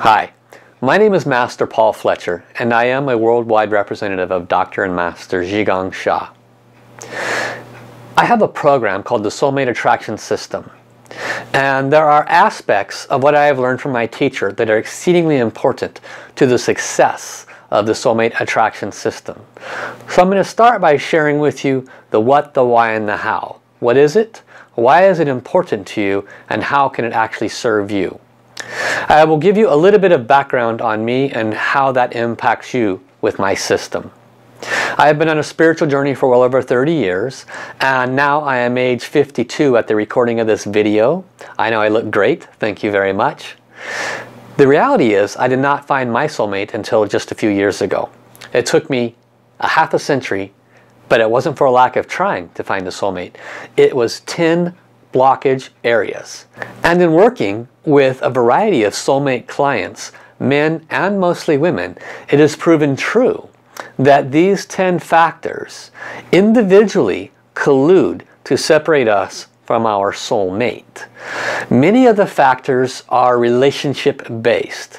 Hi, my name is Master Paul Fletcher, and I am a worldwide representative of Dr. and Master Zhigang Sha. I have a program called the Soulmate Attraction System. And there are aspects of what I have learned from my teacher that are exceedingly important to the success of the Soulmate Attraction System. So I'm going to start by sharing with you the what, the why, and the how. What is it? Why is it important to you? And how can it actually serve you? I will give you a little bit of background on me and how that impacts you with my system. I have been on a spiritual journey for well over 30 years and now I am age 52 at the recording of this video. I know I look great, thank you very much. The reality is I did not find my soulmate until just a few years ago. It took me a half a century but it wasn't for a lack of trying to find a soulmate. It was 10 blockage areas. And in working with a variety of soulmate clients, men and mostly women, it has proven true that these 10 factors individually collude to separate us from our soulmate. Many of the factors are relationship based.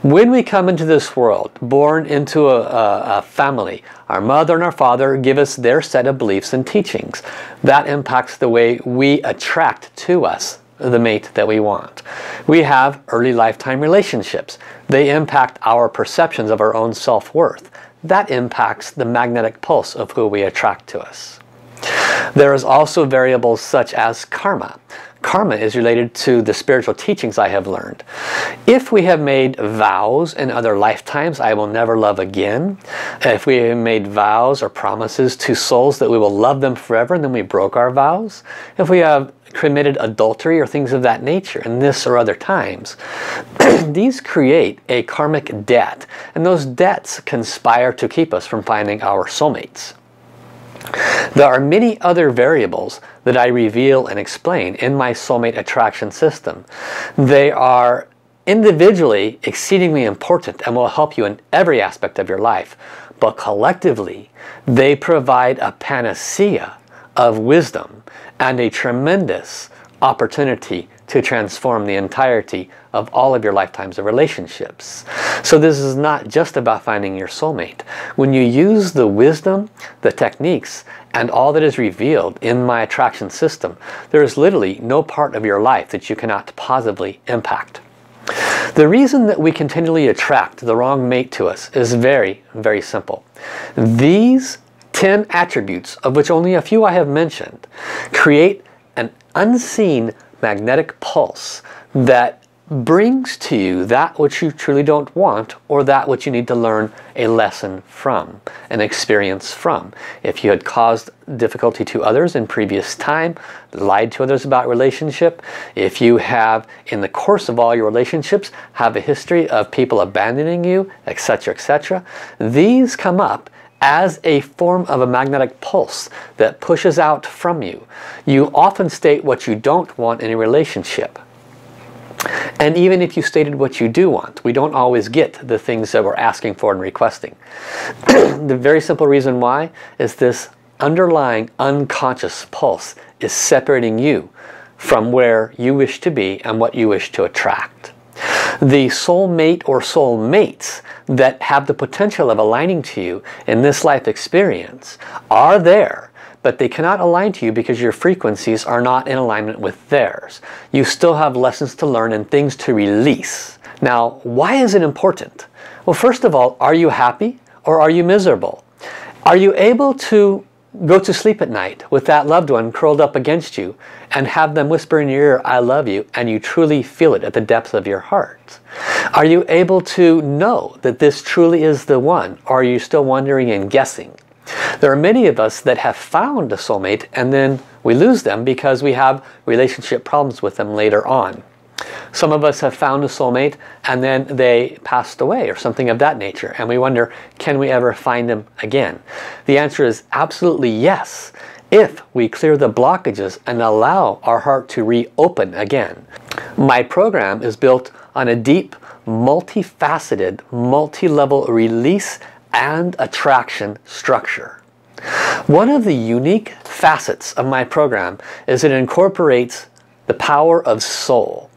When we come into this world, born into a, a, a, family, our mother and our father give us their set of beliefs and teachings. That impacts the way we attract to us the mate that we want. We have early lifetime relationships. They impact our perceptions of our own self-worth. That impacts the magnetic pulse of who we attract to us. There is also variables such as karma. Karma is related to the spiritual teachings I have learned. If we have made vows in other lifetimes, I will never love again. If we have made vows or promises to souls that we will love them forever and then we broke our vows. If we have committed adultery or things of that nature in this or other times, these create a karmic debt. And those debts conspire to keep us from finding our soulmates. There are many other variables that I reveal and explain in my soulmate attraction system. They are individually exceedingly important and will help you in every aspect of your life. But collectively, they provide a panacea of wisdom and a tremendous opportunity to transform the entirety of all of your lifetimes of relationships. So this is not just about finding your soulmate. When you use the wisdom, the techniques, and all that is revealed in my attraction system, there is literally no part of your life that you cannot positively impact. The reason that we continually attract the wrong mate to us is very, very simple. These 10 attributes, of which only a few I have mentioned, create an unseen magnetic pulse that brings to you that which you truly don't want or that which you need to learn a lesson from, an experience from. If you had caused difficulty to others in previous time, lied to others about relationship, if you have in the course of all your relationships have a history of people abandoning you, etc, etc, these come up as a form of a magnetic pulse that pushes out from you. You often state what you don't want in a relationship. And even if you stated what you do want, we don't always get the things that we're asking for and requesting. the very simple reason why is this underlying unconscious pulse is separating you from where you wish to be and what you wish to attract. The soulmate or soulmates that have the potential of aligning to you in this life experience are there but they cannot align to you because your frequencies are not in alignment with theirs. You still have lessons to learn and things to release. Now, why is it important? Well, first of all, are you happy or are you miserable? Are you able to go to sleep at night with that loved one curled up against you and have them whisper in your ear, I love you, and you truly feel it at the depth of your heart? Are you able to know that this truly is the one, or are you still wondering and guessing? There are many of us that have found a soulmate and then we lose them because we have relationship problems with them later on. Some of us have found a soulmate and then they passed away or something of that nature and we wonder, can we ever find them again? The answer is absolutely yes, if we clear the blockages and allow our heart to reopen again. My program is built on a deep, multifaceted, multi-level release and attraction structure. One of the unique facets of my program is it incorporates the power of soul.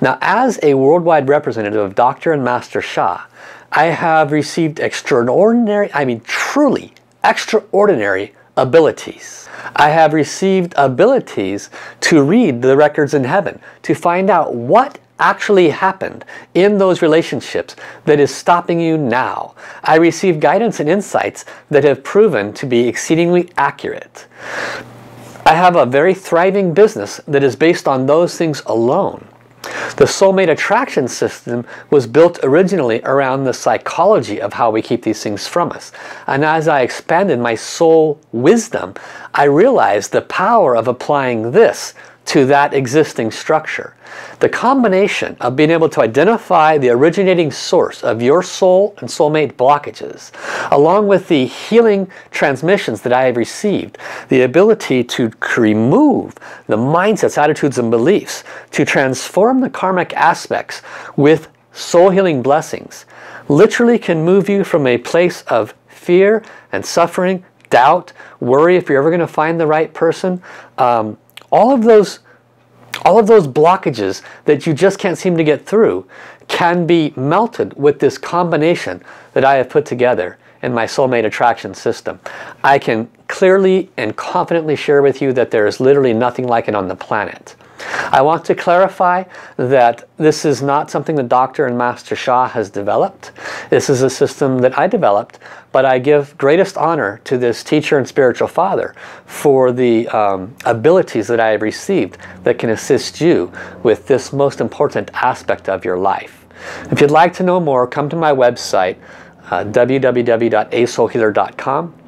Now, as a worldwide representative of Dr. and Master Sha, I have received extraordinary, I mean truly extraordinary abilities. I have received abilities to read the records in heaven, to find out what actually happened in those relationships that is stopping you now. I receive guidance and insights that have proven to be exceedingly accurate. I have a very thriving business that is based on those things alone. The soulmate attraction system was built originally around the psychology of how we keep these things from us. And as I expanded my soul wisdom, I realized the power of applying this to that existing structure. The combination of being able to identify the originating source of your soul and soulmate blockages, along with the healing transmissions that I have received, the ability to remove the mindsets, attitudes, and beliefs, to transform the karmic aspects with soul healing blessings, literally can move you from a place of fear and suffering, doubt, worry if you're ever going to find the right person, um, all of those all of those blockages that you just can't seem to get through can be melted with this combination that I have put together in my soulmate attraction system. I can clearly and confidently share with you that there is literally nothing like it on the planet. I want to clarify that this is not something the Dr. and Master Sha has developed. This is a system that I developed, but I give greatest honor to this teacher and spiritual father for the um, abilities that I have received that can assist you with this most important aspect of your life. If you'd like to know more, come to my website, uh, www.asoulhealer.com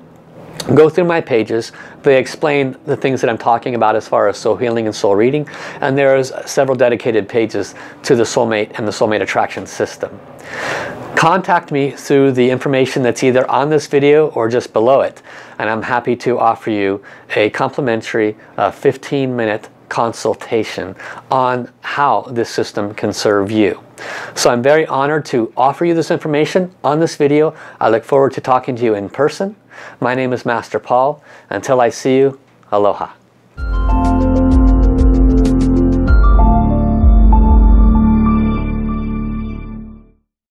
go through my pages. They explain the things that I'm talking about as far as soul healing and soul reading. And there's several dedicated pages to the soulmate and the soulmate attraction system. Contact me through the information that's either on this video or just below it. And I'm happy to offer you a complimentary uh, 15 minute consultation on how this system can serve you. So I'm very honored to offer you this information on this video. I look forward to talking to you in person. My name is Master Paul. Until I see you, aloha.